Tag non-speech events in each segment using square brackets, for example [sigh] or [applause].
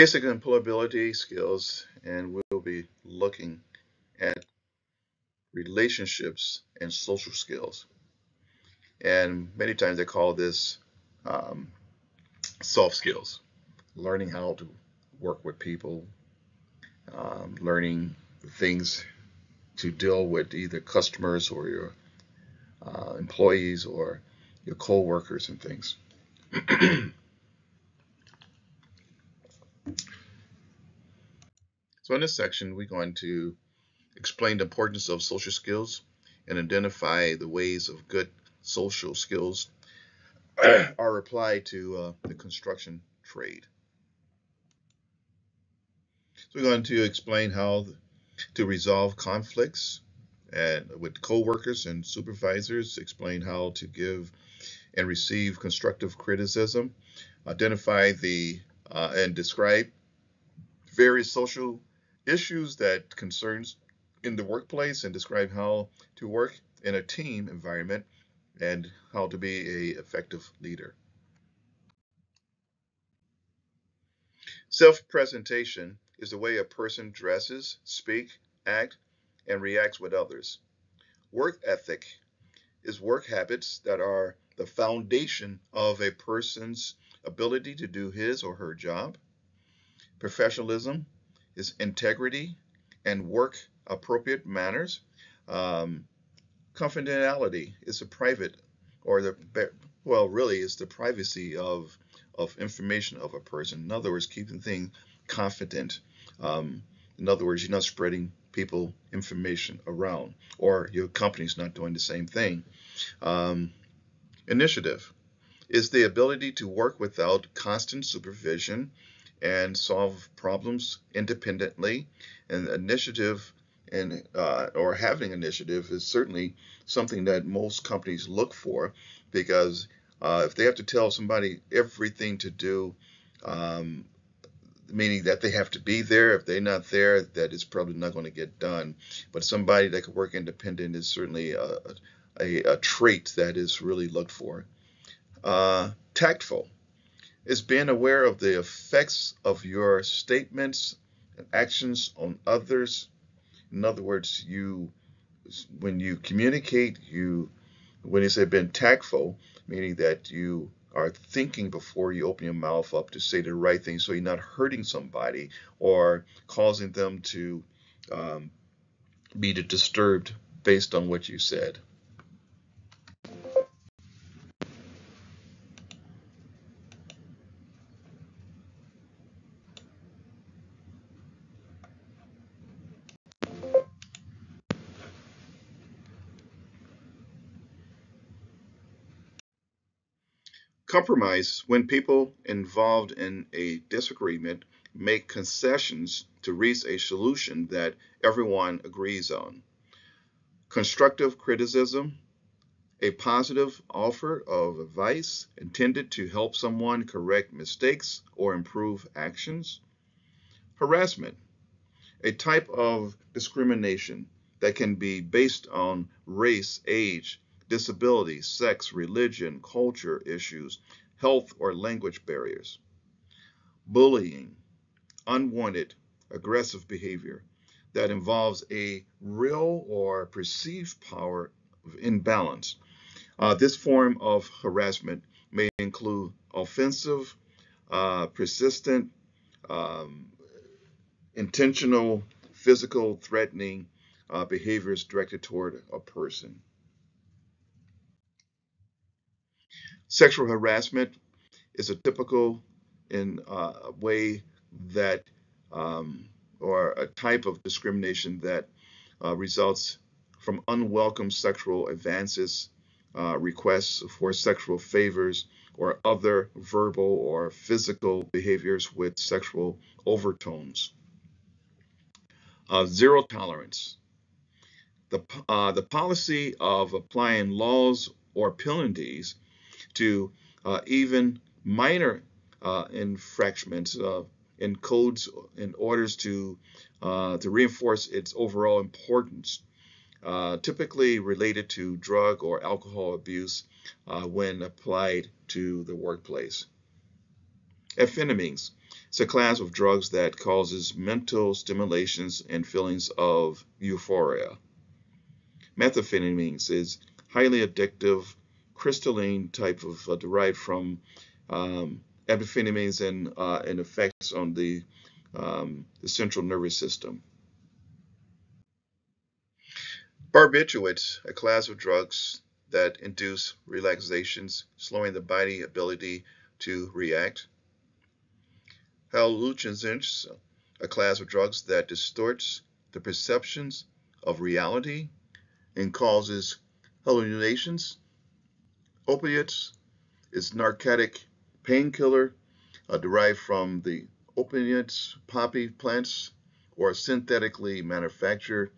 basic employability skills, and we'll be looking at relationships and social skills. And many times they call this um, soft skills, learning how to work with people, um, learning things to deal with either customers or your uh, employees or your co-workers and things. [clears throat] so in this section, we're going to explain the importance of social skills and identify the ways of good social skills [clears throat] are applied to uh, the construction trade. So we're going to explain how to resolve conflicts and with co-workers and supervisors, explain how to give and receive constructive criticism, identify the uh, and describe various social issues that concerns in the workplace and describe how to work in a team environment and how to be a effective leader. Self-presentation is the way a person dresses, speak, act, and reacts with others. Work ethic is work habits that are the foundation of a person's ability to do his or her job. Professionalism is integrity and work appropriate manners. Um, confidentiality is a private or the well really is the privacy of of information of a person. In other words, keeping things confident. Um, in other words, you're not spreading people information around, or your company's not doing the same thing. Um, initiative is the ability to work without constant supervision and solve problems independently. And initiative and uh, or having initiative is certainly something that most companies look for because uh, if they have to tell somebody everything to do, um, meaning that they have to be there. If they're not there, that is probably not going to get done. But somebody that can work independent is certainly a, a, a trait that is really looked for. Uh, tactful is being aware of the effects of your statements and actions on others. In other words, you when you communicate, you when you say being tactful, meaning that you are thinking before you open your mouth up to say the right thing so you're not hurting somebody or causing them to um, be disturbed based on what you said. Compromise when people involved in a disagreement make concessions to reach a solution that everyone agrees on. Constructive criticism, a positive offer of advice intended to help someone correct mistakes or improve actions. Harassment, a type of discrimination that can be based on race, age, disability, sex, religion, culture issues, health or language barriers. Bullying, unwanted, aggressive behavior that involves a real or perceived power imbalance. Uh, this form of harassment may include offensive, uh, persistent, um, intentional, physical, threatening uh, behaviors directed toward a person. Sexual harassment is a typical in uh, a way that um, or a type of discrimination that uh, results from unwelcome sexual advances, uh, requests for sexual favors, or other verbal or physical behaviors with sexual overtones. Uh, zero tolerance. The, uh, the policy of applying laws or penalties to uh, even minor uh, infractions uh, in codes in orders to uh, to reinforce its overall importance, uh, typically related to drug or alcohol abuse when applied to the workplace. Amphetamines. It's a class of drugs that causes mental stimulations and feelings of euphoria. Methamphetamines is highly addictive crystalline type of uh, derived from um, and, uh, and effects on the, um, the central nervous system. Barbiturates, a class of drugs that induce relaxations, slowing the body ability to react. Hallucinogens, a class of drugs that distorts the perceptions of reality and causes hallucinations. Opiates is narcotic painkiller uh, derived from the opiates poppy plants or synthetically manufactured.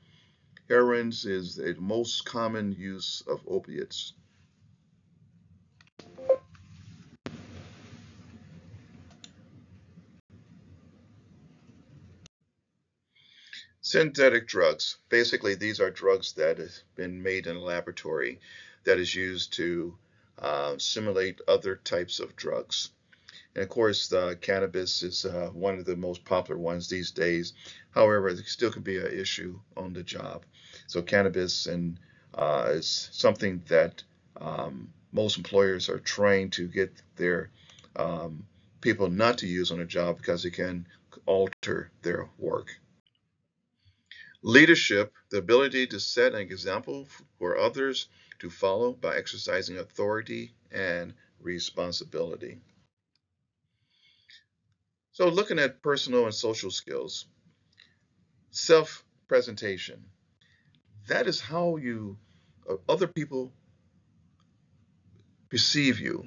Heroin is the most common use of opiates. Synthetic drugs. Basically, these are drugs that have been made in a laboratory that is used to uh, simulate other types of drugs. And of course, uh, cannabis is uh, one of the most popular ones these days. However, it still can be an issue on the job. So cannabis and uh, is something that um, most employers are trying to get their um, people not to use on a job because it can alter their work. Leadership, the ability to set an example for others to follow by exercising authority and responsibility. So looking at personal and social skills, self-presentation, that is how you, uh, other people perceive you.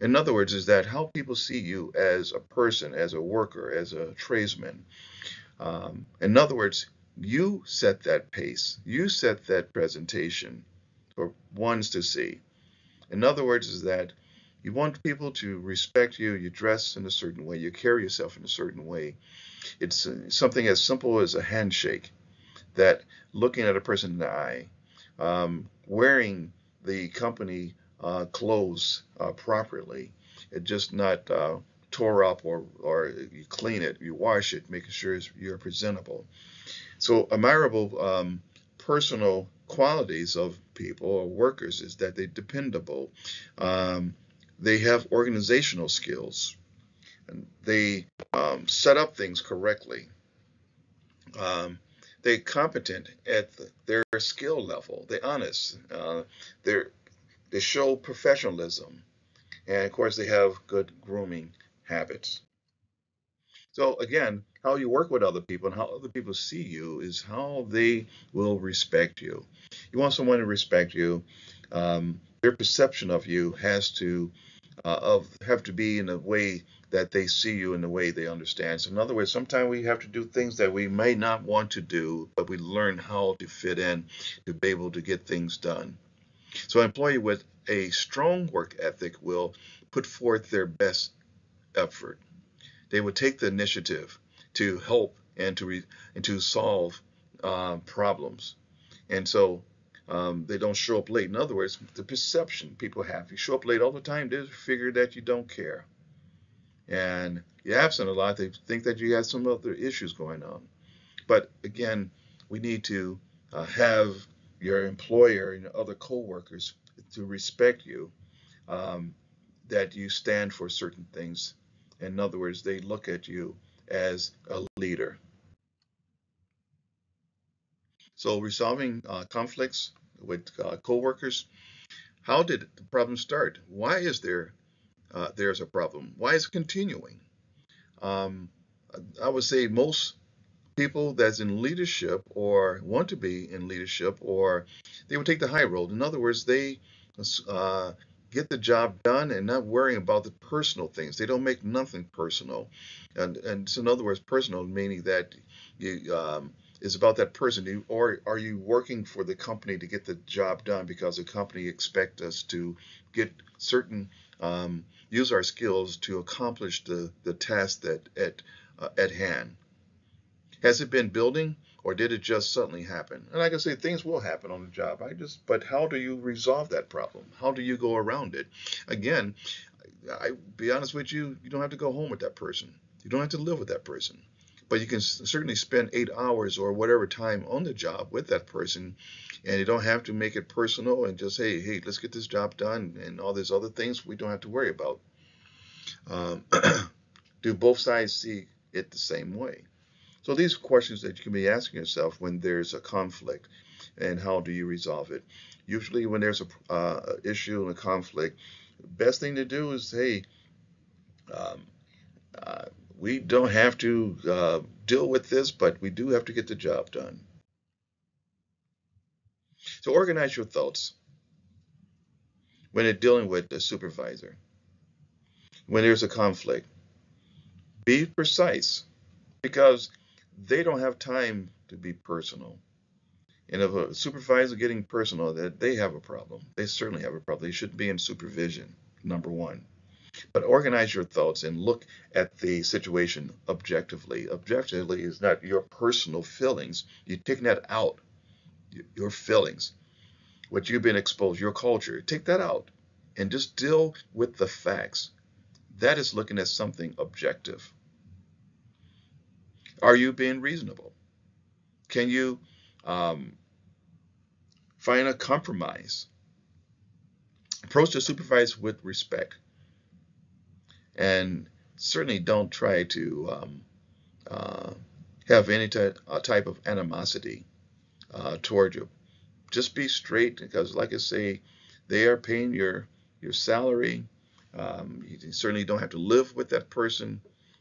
In other words, is that how people see you as a person, as a worker, as a tradesman. Um, in other words, you set that pace. You set that presentation for ones to see. In other words, is that you want people to respect you. You dress in a certain way. You carry yourself in a certain way. It's uh, something as simple as a handshake. That looking at a person in the eye, um, wearing the company uh, clothes uh, properly, it just not uh, tore up or or you clean it, you wash it, making sure you're presentable. So admirable um, personal qualities of people or workers is that they're dependable. Um, they have organizational skills. And they um, set up things correctly. Um, they're competent at the, their skill level. They're honest. Uh, they're, they show professionalism. And of course, they have good grooming habits. So again, how you work with other people and how other people see you is how they will respect you. You want someone to respect you. Um, their perception of you has to uh, of have to be in a way that they see you in the way they understand. So in other words, sometimes we have to do things that we may not want to do, but we learn how to fit in to be able to get things done. So an employee with a strong work ethic will put forth their best effort. They would take the initiative to help and to re, and to solve uh, problems. And so um, they don't show up late. In other words, the perception people have, you show up late all the time, they figure that you don't care. And you're absent a lot, they think that you have some other issues going on. But again, we need to uh, have your employer and other coworkers to respect you, um, that you stand for certain things. In other words, they look at you as a leader. So resolving uh, conflicts with uh, coworkers, how did the problem start? Why is there uh, there's a problem? Why is it continuing? Um, I would say most people that's in leadership or want to be in leadership or they would take the high road. In other words, they uh, get the job done and not worrying about the personal things. They don't make nothing personal. And, and so in other words, personal meaning that you, um, is about that person. Or are you working for the company to get the job done because the company expect us to get certain, um, use our skills to accomplish the, the task that at, uh, at hand? Has it been building? Or did it just suddenly happen? And like I say, things will happen on the job. I just, but how do you resolve that problem? How do you go around it? Again, I be honest with you, you don't have to go home with that person. You don't have to live with that person. But you can certainly spend eight hours or whatever time on the job with that person, and you don't have to make it personal and just hey, hey, let's get this job done and all these other things we don't have to worry about. Um, [clears throat] do both sides see it the same way? So these are questions that you can be asking yourself when there's a conflict, and how do you resolve it? Usually, when there's a uh, issue and a conflict, best thing to do is, hey, um, uh, we don't have to uh, deal with this, but we do have to get the job done. So organize your thoughts when you're dealing with the supervisor. When there's a conflict, be precise because they don't have time to be personal. And if a supervisor getting personal, that they have a problem. They certainly have a problem. They shouldn't be in supervision, number one. But organize your thoughts and look at the situation objectively. Objectively is not your personal feelings. You're taking that out. Your feelings, what you've been exposed, your culture. Take that out and just deal with the facts. That is looking at something objective. Are you being reasonable? Can you um, find a compromise? Approach the supervisor with respect. And certainly don't try to um, uh, have any type, uh, type of animosity uh, toward you. Just be straight because, like I say, they are paying your your salary. Um, you certainly don't have to live with that person,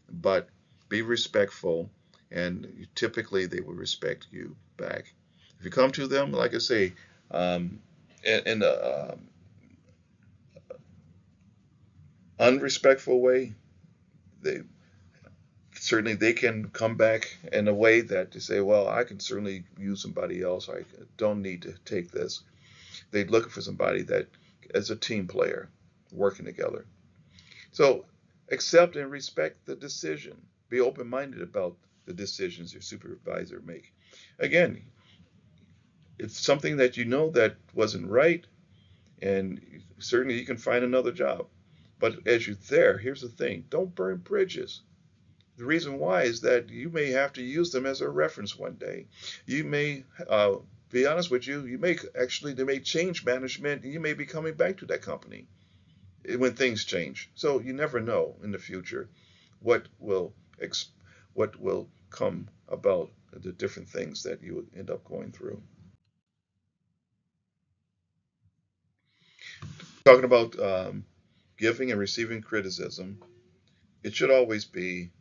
but be respectful and typically they will respect you back. If you come to them, like I say, um, in, in a um, unrespectful way, they certainly they can come back in a way that to say, well, I can certainly use somebody else. I don't need to take this. They're looking for somebody that is a team player, working together. So accept and respect the decision. Be open-minded about the decisions your supervisor make. Again, it's something that you know that wasn't right, and certainly you can find another job. But as you're there, here's the thing: don't burn bridges. The reason why is that you may have to use them as a reference one day. You may, uh, be honest with you, you may actually they may change management, and you may be coming back to that company when things change. So you never know in the future what will what will come about the different things that you end up going through. Talking about um, giving and receiving criticism, it should always be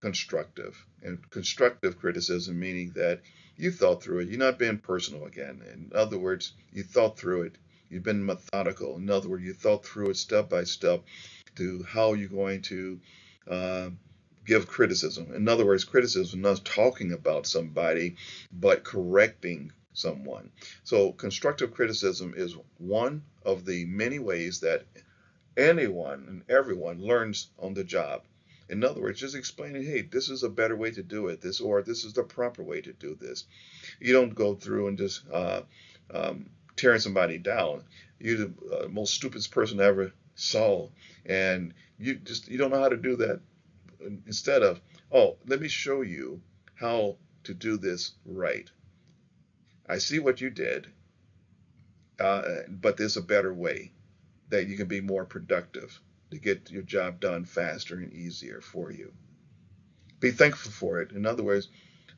constructive. And constructive criticism meaning that you thought through it. You're not being personal again. In other words, you thought through it. You've been methodical. In other words, you thought through it step by step to how you're going to uh, give criticism. In other words, criticism not talking about somebody, but correcting someone. So constructive criticism is one of the many ways that anyone and everyone learns on the job. In other words, just explaining, hey, this is a better way to do it, this or this is the proper way to do this. You don't go through and just uh, um, tearing somebody down. You're the uh, most stupidest person I ever saw, and you just you don't know how to do that instead of, oh, let me show you how to do this right. I see what you did, uh, but there's a better way that you can be more productive to get your job done faster and easier for you. Be thankful for it. In other words,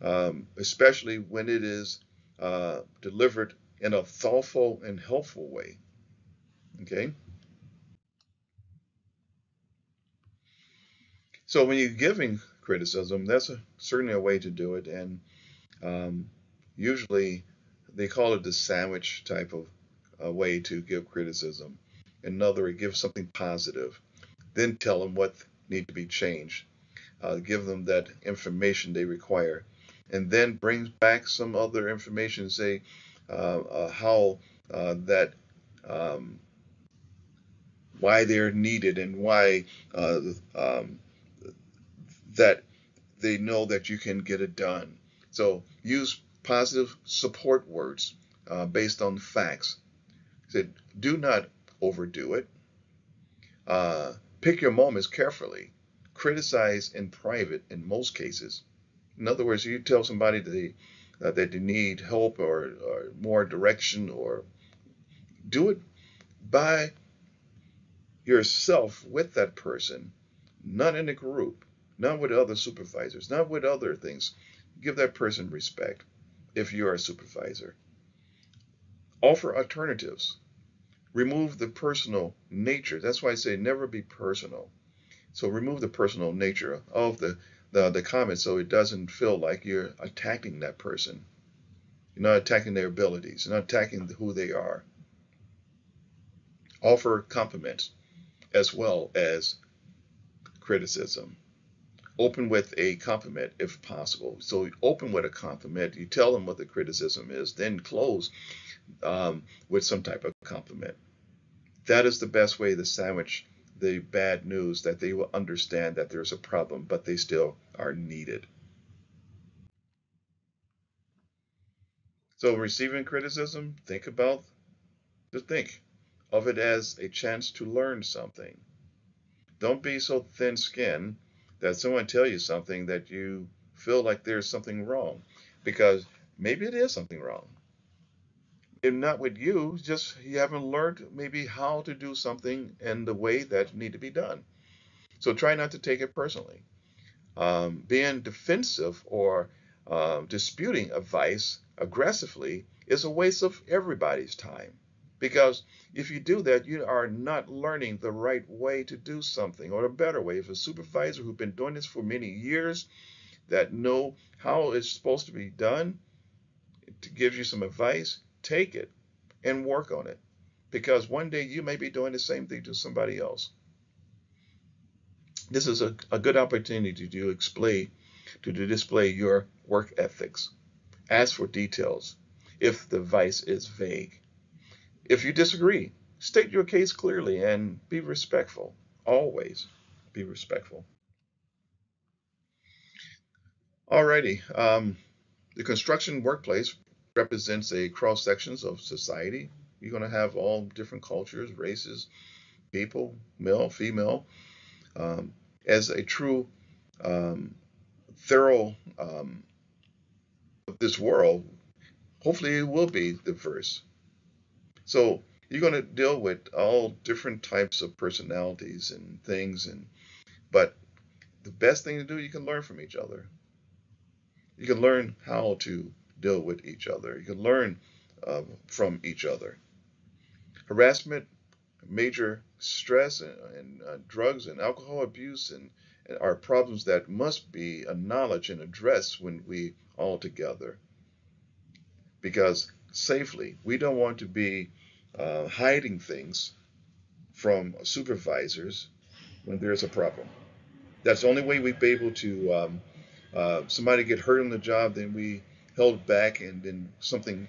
um, especially when it is uh, delivered in a thoughtful and helpful way. Okay? So when you're giving criticism, that's a, certainly a way to do it. And um, usually they call it the sandwich type of way to give criticism. In other words, give something positive, then tell them what need to be changed, uh, give them that information they require, and then bring back some other information, say uh, uh how uh, that um, why they're needed and why uh, um, that they know that you can get it done. So use positive support words uh, based on facts. Said, do not overdo it. Uh, pick your moments carefully. Criticize in private in most cases. In other words, you tell somebody that they, uh, that they need help or, or more direction or do it by yourself with that person, not in a group, not with other supervisors, not with other things. Give that person respect if you are a supervisor. Offer alternatives. Remove the personal nature. That's why I say never be personal. So remove the personal nature of the, the, the comment so it doesn't feel like you're attacking that person. You're not attacking their abilities. You're not attacking who they are. Offer compliments as well as criticism. Open with a compliment if possible. So open with a compliment. You tell them what the criticism is, then close um, with some type of compliment. That is the best way to sandwich the bad news that they will understand that there's a problem, but they still are needed. So receiving criticism, think about, just think of it as a chance to learn something. Don't be so thin-skinned that someone tell you something that you feel like there's something wrong, because maybe it is something wrong. If not with you, just you haven't learned maybe how to do something in the way that need to be done. So try not to take it personally. Um, being defensive or uh, disputing advice aggressively is a waste of everybody's time. Because if you do that, you are not learning the right way to do something or a better way. If a supervisor who's been doing this for many years that know how it's supposed to be done, to give you some advice, take it and work on it. Because one day you may be doing the same thing to somebody else. This is a, a good opportunity to display to display your work ethics. Ask for details if the advice is vague. If you disagree, state your case clearly and be respectful. Always be respectful. Alrighty, um, the construction workplace represents a cross sections of society. You're going to have all different cultures, races, people, male, female. Um, as a true um, thorough um, of this world, hopefully it will be diverse. So you're going to deal with all different types of personalities and things, and but the best thing to do, you can learn from each other. You can learn how to deal with each other. You can learn uh, from each other. Harassment, major stress, and, and uh, drugs and alcohol abuse, and, and are problems that must be acknowledged and addressed when we all together. Because safely, we don't want to be uh, hiding things from supervisors when there's a problem. That's the only way we'd be able to, um, uh, somebody get hurt on the job, then we held back and then something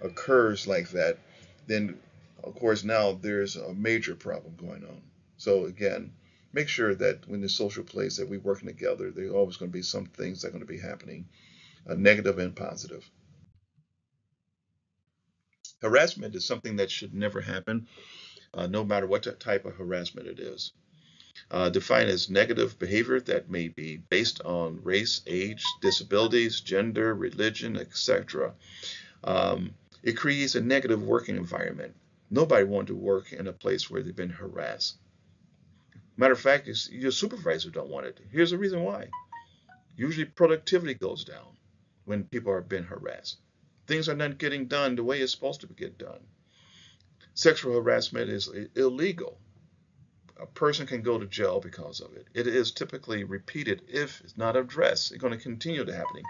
occurs like that, then of course now there's a major problem going on. So again, make sure that when the social place that we're working together, there's always going to be some things that are going to be happening, uh, negative and positive. Harassment is something that should never happen, uh, no matter what type of harassment it is. Uh, defined as negative behavior that may be based on race, age, disabilities, gender, religion, etc. Um, it creates a negative working environment. Nobody wants to work in a place where they've been harassed. Matter of fact, your supervisor don't want it. Here's the reason why. Usually productivity goes down when people are being harassed. Things are not getting done the way it's supposed to get done. Sexual harassment is illegal. A person can go to jail because of it. It is typically repeated if it's not addressed. It's going to continue to happening.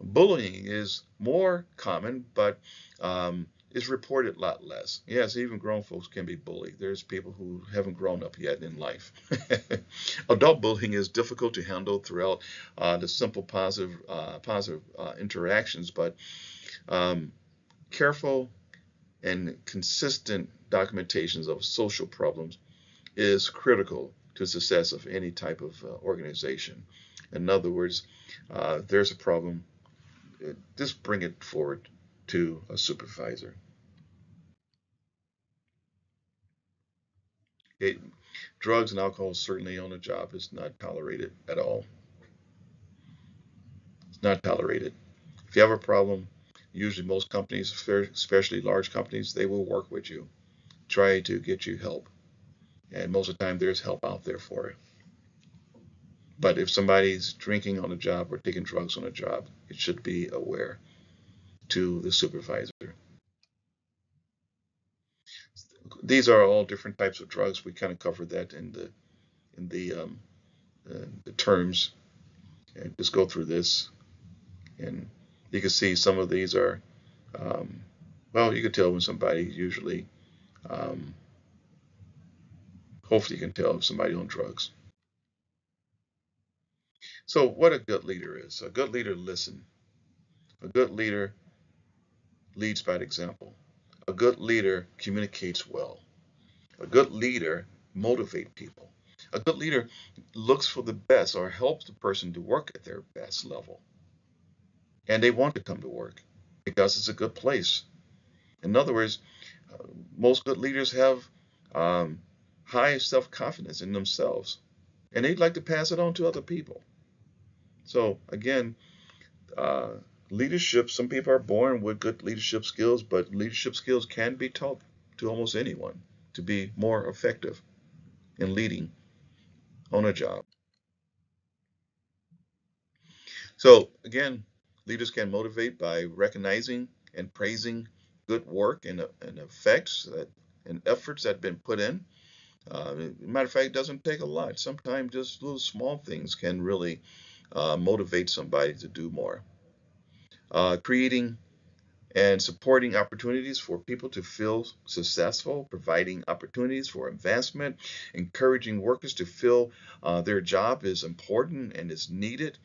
Bullying is more common, but um, is reported a lot less. Yes, even grown folks can be bullied. There's people who haven't grown up yet in life. [laughs] Adult bullying is difficult to handle throughout uh, the simple positive uh, positive uh, interactions, but um, careful and consistent documentations of social problems is critical to success of any type of uh, organization. In other words, uh, there's a problem, uh, just bring it forward to a supervisor. It, drugs and alcohol certainly on a job is not tolerated at all. It's not tolerated. If you have a problem, usually most companies, especially large companies, they will work with you, try to get you help. And most of the time, there's help out there for it. But if somebody's drinking on a job or taking drugs on a job, it should be aware to the supervisor. These are all different types of drugs. We kind of covered that in the in the um, uh, the terms. And just go through this, and you can see some of these are. Um, well, you can tell when somebody usually. Um, hopefully, you can tell if somebody on drugs. So, what a good leader is a good leader listen. A good leader leads by example. A good leader communicates well. A good leader motivates people. A good leader looks for the best or helps the person to work at their best level. And they want to come to work because it's a good place. In other words, uh, most good leaders have um, high self confidence in themselves and they'd like to pass it on to other people. So again, uh, leadership, some people are born with good leadership skills, but leadership skills can be taught to almost anyone to be more effective in leading on a job. So again, leaders can motivate by recognizing and praising good work and, and effects that, and efforts that have been put in. Uh, matter of fact, it doesn't take a lot. Sometimes just little small things can really uh, motivate somebody to do more. Uh, creating and supporting opportunities for people to feel successful, providing opportunities for advancement, encouraging workers to feel uh, their job is important and is needed,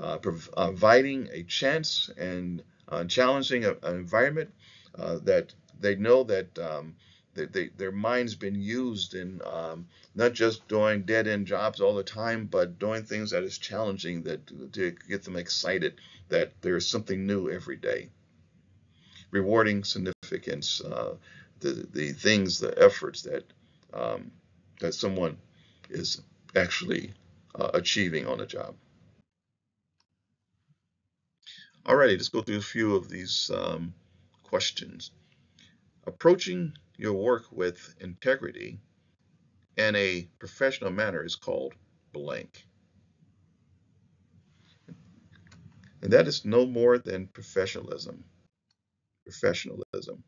uh, providing a chance and uh, challenging a, an environment uh, that they know that um, they, they, their mind's been used in um, not just doing dead end jobs all the time, but doing things that is challenging that to get them excited that there's something new every day. Rewarding significance, uh, the the things, the efforts that um, that someone is actually uh, achieving on a job. Alrighty, let's go through a few of these um, questions. Approaching your work with integrity in a professional manner is called blank. And that is no more than professionalism. Professionalism.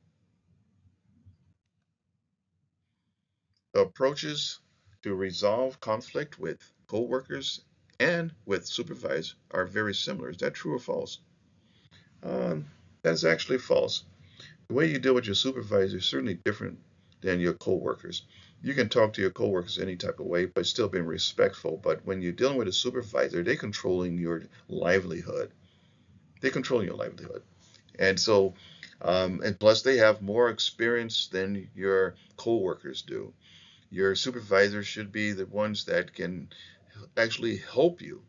Approaches to resolve conflict with co-workers and with supervisors are very similar. Is that true or false? Um, that's actually false. The way you deal with your supervisor is certainly different than your coworkers. You can talk to your coworkers any type of way, but still being respectful. But when you're dealing with a supervisor, they're controlling your livelihood. They're controlling your livelihood. And so, um, and plus they have more experience than your coworkers do. Your supervisors should be the ones that can actually help you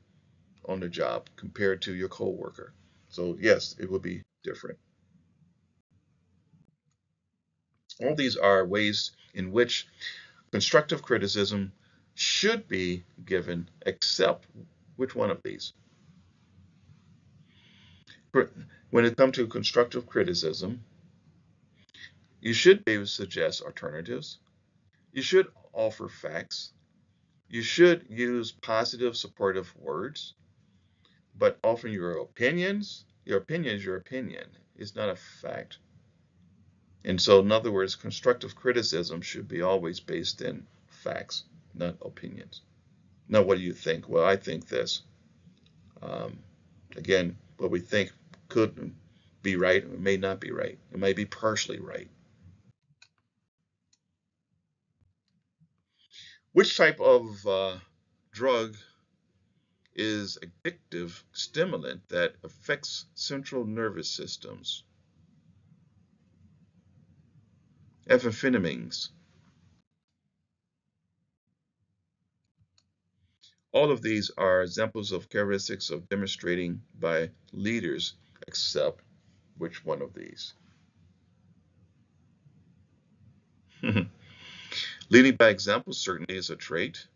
on the job compared to your coworker. So yes, it would be different. All these are ways in which constructive criticism should be given, except which one of these? When it comes to constructive criticism, you should be able to suggest alternatives. You should offer facts. You should use positive, supportive words. But offering your opinions, your opinion is your opinion. It's not a fact. And so, in other words, constructive criticism should be always based in facts, not opinions. Now, what do you think? Well, I think this. Um, again, what we think could be right, it may not be right. It may be partially right. Which type of uh, drug is addictive stimulant that affects central nervous systems? amphetamines. All of these are examples of characteristics of demonstrating by leaders, except which one of these? [laughs] Leading by example certainly is a trait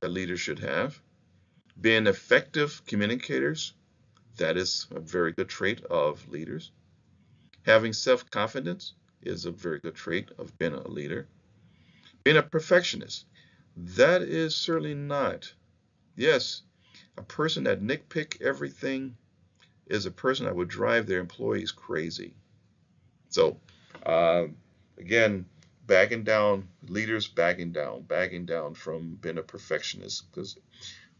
that leaders should have. Being effective communicators, that is a very good trait of leaders. Having self-confidence is a very good trait of being a leader. Being a perfectionist, that is certainly not. Yes, a person that nitpick everything is a person that would drive their employees crazy. So, uh, again, backing down, leaders backing down, backing down from being a perfectionist because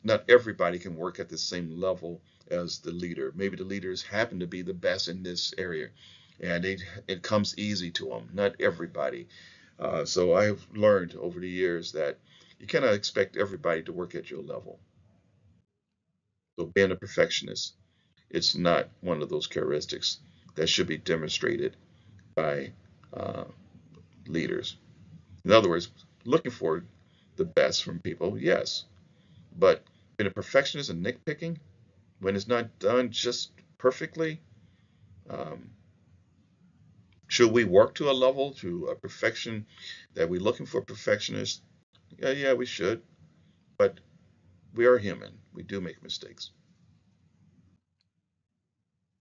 not everybody can work at the same level as the leader. Maybe the leaders happen to be the best in this area and it, it comes easy to them, not everybody. Uh, so I've learned over the years that you cannot expect everybody to work at your level. So being a perfectionist, it's not one of those characteristics that should be demonstrated by uh, leaders. In other words, looking for the best from people, yes, but being a perfectionist and nitpicking when it's not done just perfectly, um, should we work to a level, to a perfection that we're looking for perfectionists? Yeah, yeah, we should. But we are human. We do make mistakes.